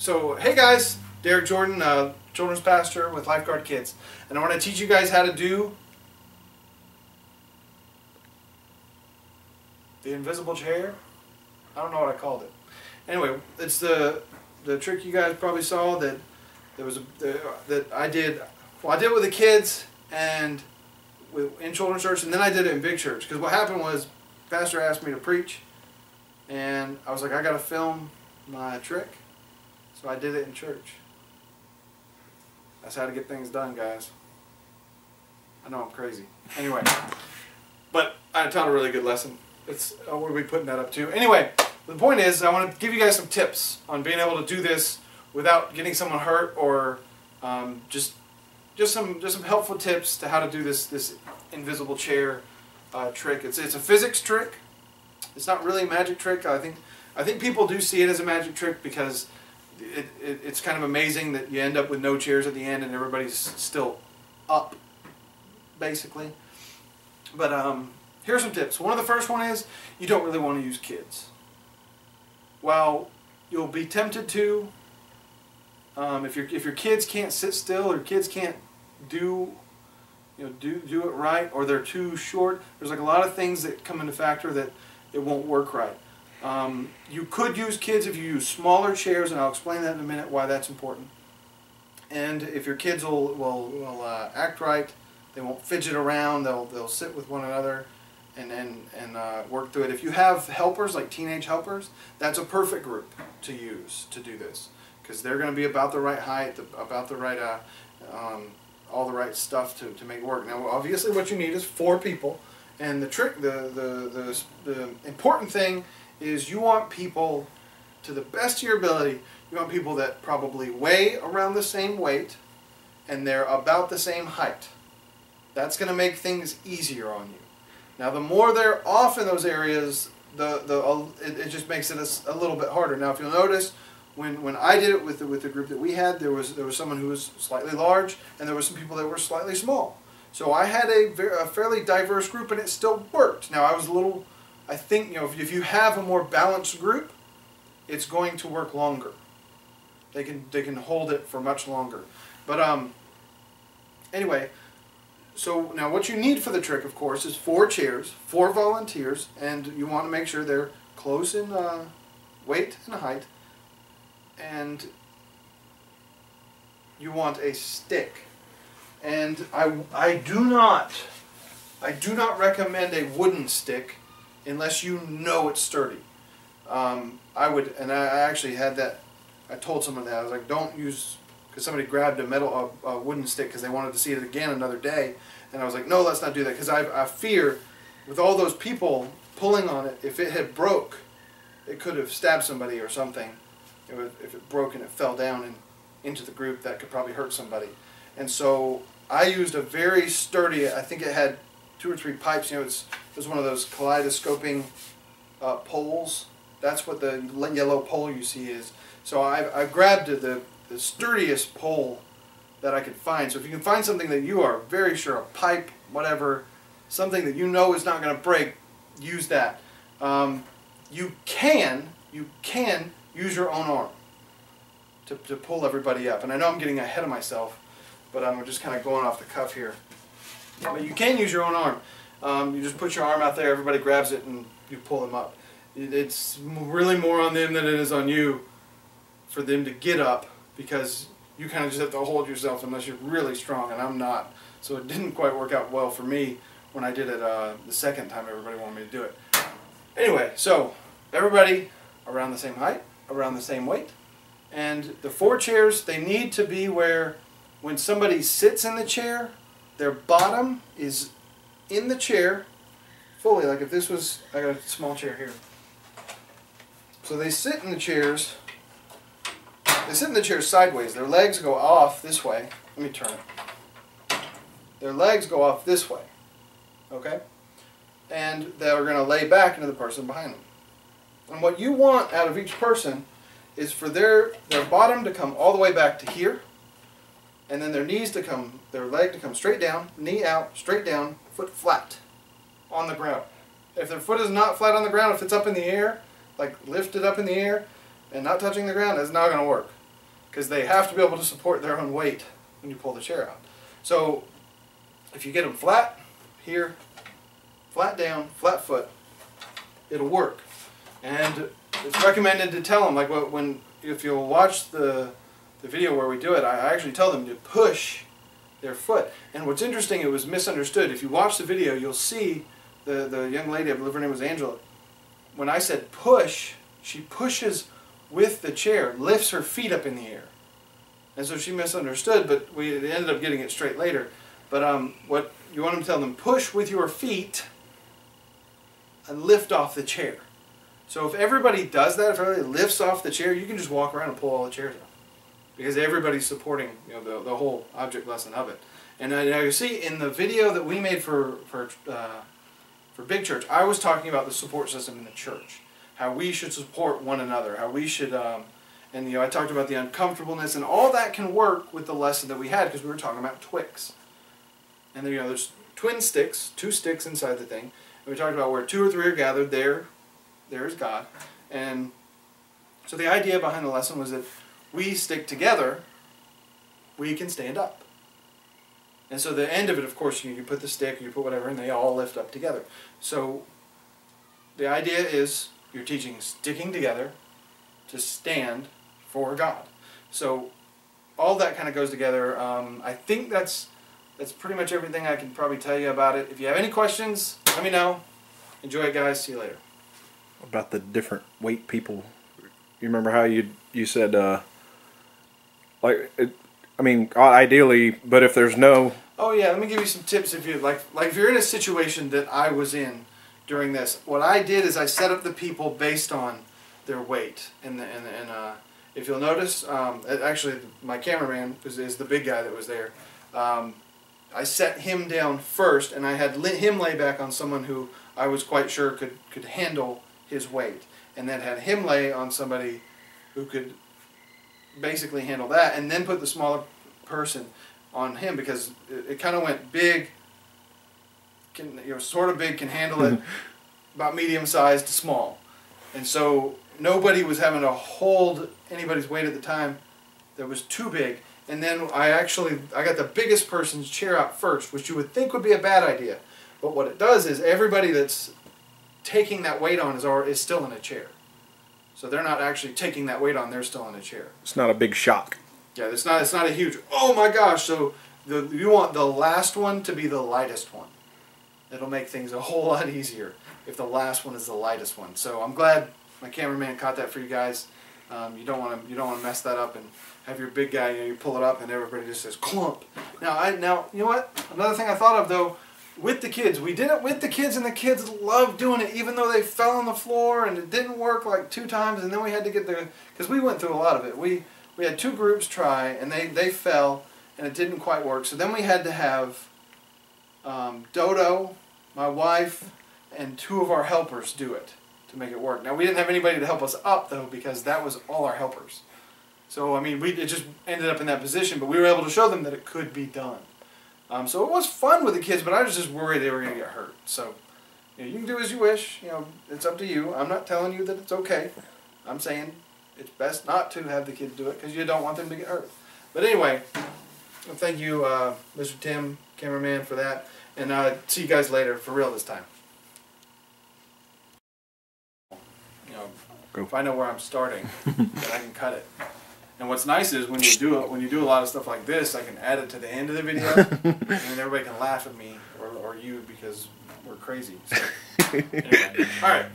So, hey guys, Derek Jordan, uh, children's pastor with Lifeguard Kids, and I want to teach you guys how to do the invisible chair. I don't know what I called it. Anyway, it's the the trick you guys probably saw that there was a the, that I did. Well, I did it with the kids and with in children's church, and then I did it in big church. Because what happened was, pastor asked me to preach, and I was like, I got to film my trick. So I did it in church. That's how to get things done, guys. I know I'm crazy. Anyway, but I taught a really good lesson. It's uh, what are we putting that up to? Anyway, the point is, I want to give you guys some tips on being able to do this without getting someone hurt, or um, just just some just some helpful tips to how to do this this invisible chair uh, trick. It's it's a physics trick. It's not really a magic trick. I think I think people do see it as a magic trick because it, it, it's kind of amazing that you end up with no chairs at the end and everybody's still up, basically. But um, here's some tips. One of the first one is you don't really want to use kids. While you'll be tempted to, um, if your if your kids can't sit still or kids can't do you know do do it right or they're too short, there's like a lot of things that come into factor that it won't work right. Um, you could use kids if you use smaller chairs, and I'll explain that in a minute why that's important. And if your kids will, will, will uh, act right, they won't fidget around, they'll, they'll sit with one another and, and, and uh, work through it. If you have helpers, like teenage helpers, that's a perfect group to use to do this. Because they're going to be about the right height, about the right, uh, um, all the right stuff to, to make work. Now, obviously what you need is four people. And the trick, the, the, the, the important thing is you want people, to the best of your ability, you want people that probably weigh around the same weight and they're about the same height. That's going to make things easier on you. Now the more they're off in those areas, the, the, it, it just makes it a, a, little bit harder. Now if you'll notice, when, when I did it with the, with the group that we had, there was, there was someone who was slightly large and there were some people that were slightly small. So I had a, a fairly diverse group and it still worked. Now I was a little I think you know if, you have a more balanced group, it's going to work longer. They can they can hold it for much longer. But um, anyway, so now what you need for the trick, of course, is four chairs, four volunteers, and you want to make sure they're close in uh, weight and height, and you want a stick. And I, I do not, I do not recommend a wooden stick unless you know it's sturdy. Um, I would, and I, actually had that, I told someone that, I was like, don't use, because somebody grabbed a metal, a, a wooden stick because they wanted to see it again another day, and I was like, no, let's not do that, because I, I fear, with all those people pulling on it, if it had broke, it could have stabbed somebody or something. It would, if it broke and it fell down and into the group, that could probably hurt somebody. And so I used a very sturdy, I think it had two or three pipes. You know, it's, it's one of those kaleidoscoping uh, poles. That's what the yellow pole you see is. So I, I grabbed the, the sturdiest pole that I could find. So if you can find something that you are very sure, a pipe, whatever, something that you know is not going to break, use that. Um, you can, you can use your own arm to, to pull everybody up. And I know I'm getting ahead of myself, but I'm just kind of going off the cuff here. But you can use your own arm. Um, you just put your arm out there, everybody grabs it, and you pull them up. It's really more on them than it is on you for them to get up because you kind of just have to hold yourself unless you're really strong, and I'm not. So it didn't quite work out well for me when I did it uh, the second time everybody wanted me to do it. Anyway, so everybody around the same height, around the same weight, and the four chairs, they need to be where when somebody sits in the chair, their bottom is in the chair fully. Like if this was, I got a small chair here. So they sit in the chairs. They sit in the chairs sideways. Their legs go off this way. Let me turn it. Their legs go off this way. Okay? And they're going to lay back into the person behind them. And what you want out of each person is for their, their bottom to come all the way back to here and then their knees to come, their leg to come straight down, knee out, straight down, foot flat on the ground. If their foot is not flat on the ground, if it's up in the air, like lifted up in the air and not touching the ground, it's not going to work. because they have to be able to support their own weight when you pull the chair out. So if you get them flat here, flat down, flat foot, it'll work. And it's recommended to tell them, like what when, if you'll watch the, the video where we do it, I actually tell them to push their foot. And what's interesting, it was misunderstood. If you watch the video, you'll see the, the young lady, I believe her name was Angela, when I said push, she pushes with the chair, lifts her feet up in the air. And so she misunderstood, but we ended up getting it straight later. But um, what you want them to tell them, push with your feet and lift off the chair. So if everybody does that, if everybody lifts off the chair, you can just walk around and pull all the chairs out. Because everybody's supporting you know, the, the whole object lesson of it. And uh, now you see in the video that we made for, for, uh, for Big Church, I was talking about the support system in the church. How we should support one another. How we should, um, and you know, I talked about the uncomfortableness, and all that can work with the lesson that we had because we were talking about Twix. And you know, there's twin sticks, two sticks inside the thing. And we talked about where two or three are gathered, there there is God. And so the idea behind the lesson was that we stick together, we can stand up. And so the end of it, of course, you, you put the stick, you put whatever, and they all lift up together. So the idea is you're teaching sticking together to stand for God. So all that kind of goes together. Um, I think that's that's pretty much everything I can probably tell you about it. If you have any questions, let me know. Enjoy it, guys. See you later about the different weight people. You remember how you you said uh, like it, I mean ideally, but if there's no Oh yeah, let me give you some tips if you like like if you're in a situation that I was in during this. What I did is I set up the people based on their weight and and and uh, if you'll notice, um, actually my cameraman is, is the big guy that was there. Um, I set him down first, and I had him lay back on someone who I was quite sure could could handle his weight, and then had him lay on somebody who could basically handle that, and then put the smaller person on him because it, it kind of went big, can you know sort of big can handle it, about medium sized to small, and so nobody was having to hold anybody's weight at the time that was too big. And then I actually I got the biggest person's chair out first, which you would think would be a bad idea. But what it does is everybody that's taking that weight on is, is still in a chair. So they're not actually taking that weight on, they're still in a chair. It's not a big shock. Yeah, it's not, it's not a huge, oh my gosh, so the, you want the last one to be the lightest one. It'll make things a whole lot easier if the last one is the lightest one. So I'm glad my cameraman caught that for you guys. Um, you don't want to you don't want to mess that up and have your big guy you know you pull it up and everybody just says clump. Now I now you know what another thing I thought of though with the kids. We did it with the kids, and the kids loved doing it, even though they fell on the floor and it didn't work like two times. And then we had to get the because we went through a lot of it. We we had two groups try, and they they fell, and it didn't quite work. So then we had to have um, Dodo, my wife, and two of our helpers do it to make it work. Now we didn't have anybody to help us up though, because that was all our helpers. So I mean, we it just ended up in that position, but we were able to show them that it could be done. Um, so it was fun with the kids, but I was just worried they were going to get hurt. So you, know, you can do as you wish. You know, it's up to you. I'm not telling you that it's okay. I'm saying it's best not to have the kids do it because you don't want them to get hurt. But anyway, well, thank you, uh, Mr. Tim, cameraman, for that. And uh, see you guys later, for real this time. You know, Go. if I know where I'm starting, then I can cut it. And what's nice is when you do it, when you do a lot of stuff like this, I can add it to the end of the video, and everybody can laugh at me or, or you because we're crazy. So, anyway. All right.